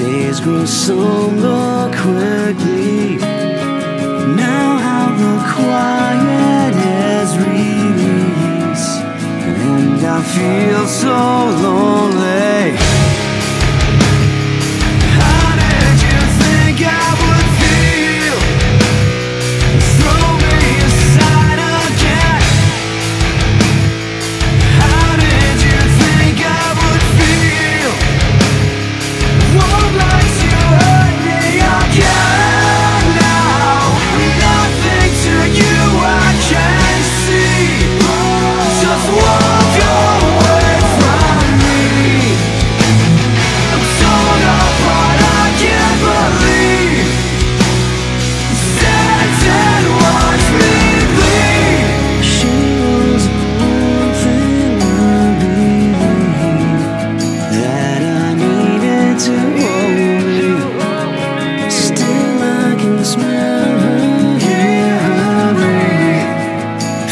days grow so quickly. Now how the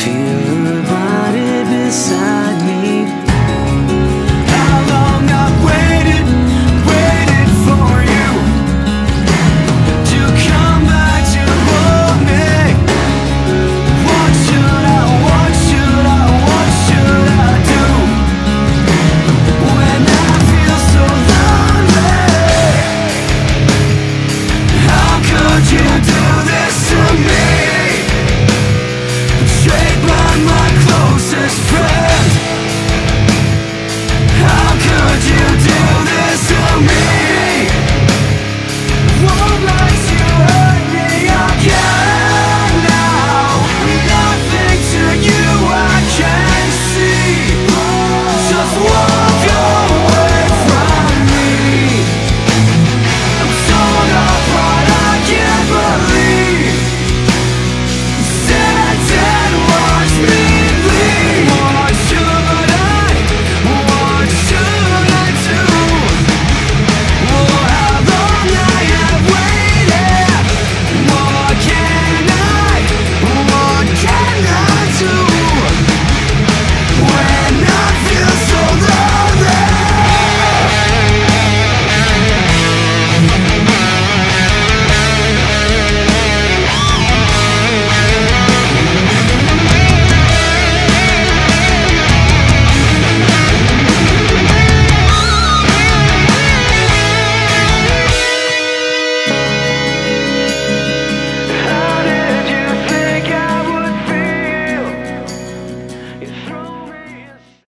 Feel the body beside